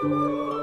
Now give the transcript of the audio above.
Música